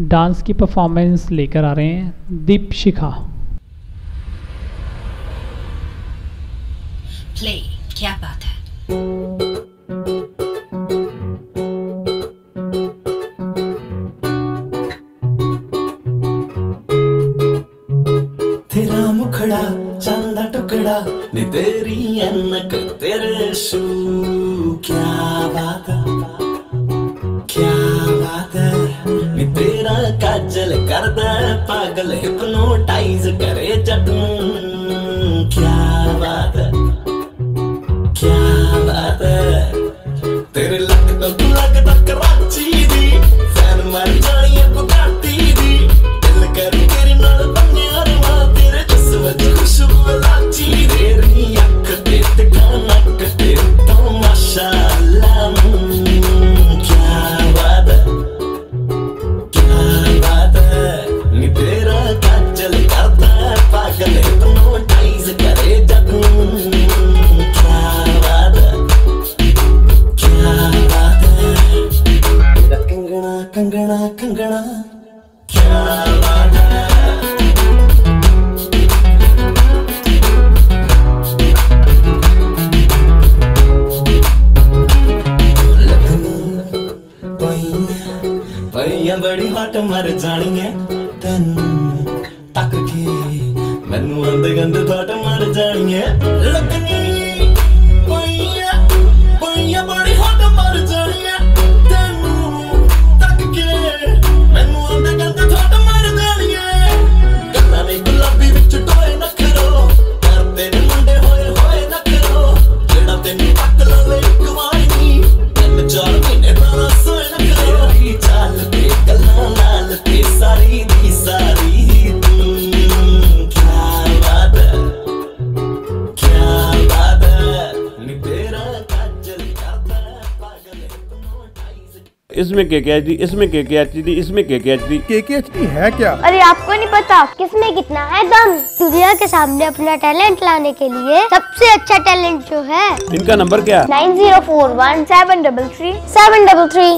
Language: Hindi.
डांस की परफॉर्मेंस लेकर आ रहे हैं दीप शिखा प्ले क्या बात है? तेरा मुखड़ा चंदा टुकड़ा नी तेरी अनक तेरे शू क्या बात है? काजल कर दे पागल हिप्नोटाइज कंगना कंगना कंगना क्या बात है ਪਈਆਂ ਬੜੀ ਹਟ ਮਰ ਜਾਣੀਆਂ ਤੈਨੂੰ ਤੱਕ ਕੇ ਮੈਨੂੰ ਅੰਦੇ ਗੰਦੇ ਥਾਟ ਮਰ ਜਾਣੀਆਂ काजल करता है पागल hypnotize इसमें के के एच डी इसमें के के एच डी के के एच डी है क्या? अरे आपको नहीं पता किसमें कितना है दम? दुनिया के सामने अपना टैलेंट लाने के लिए सबसे अच्छा टैलेंट जो है इनका नंबर क्या nine zero four one seven double three seven double three.